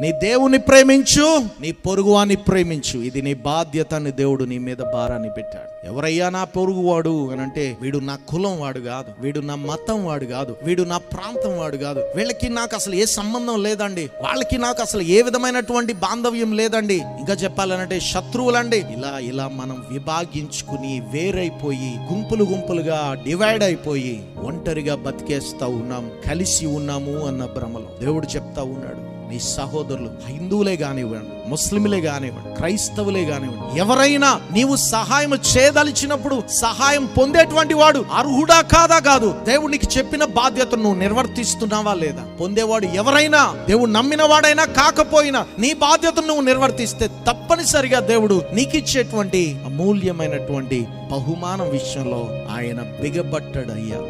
నీ దేవుని ప్రేమించు. నీ పొరుగువాన్ని ప్రేమించు. ఇది నీ బాధ్యత అని దేవుడు నీ మీద భారాన్ని పెట్టాడు. ఎవరయ్యా నా పొరుగువాడు అని అంటే వీడు నా కులం వాడు కాదు. వీడు నా మతం వాడు కాదు. వీడు నా ప్రాంతం వాడు కాదు. వీళ్ళకి నాకు అసలు ఏ సంబంధం లేదండి. వాళ్ళకి నాకు అసలు ఏ విధమైనటువంటి బాంధవ్యం లేదండి. ఇంకా చెప్పాలనంటే శత్రువులండి. ఇలా ఇలా మనం విభాగించుకుని వేరైపోయి గుంపులు గుంపులుగా డివైడ్ అయిపోయి ఒంటరిగా బతికేస్తా ఉన్నాం. కలిసి ఉన్నాము అన్న భ్రమలో. దేవుడు చెప్తా ఉన్నాడు. నీ సహోదరులు హిందువులే కానివ్వండి ముస్లింలే కానివ్వండి క్రైస్తవులే కానివ్వండి ఎవరైనా నీవు సహాయం చేయదలిచినప్పుడు సహాయం పొందేటువంటి వాడు అర్హుడా కాదా కాదు. దేవుడు నీకు చెప్పిన బాధ్యతను నువ్వు నిర్వర్తిస్తున్నావా లేదా? పొందేవాడు ఎవరైనా దేవుడు నమ్మిన వాడైనా కాకపోయినా నీ బాధ్యతను నువ్వు నిర్వర్తిస్తే తప్పనిసరిగా దేవుడు నీకు ఇచ్చేటువంటి అమూల్యమైనటువంటి బహుమానం విషయంలో ఆయన బిగబట్టడయ్యా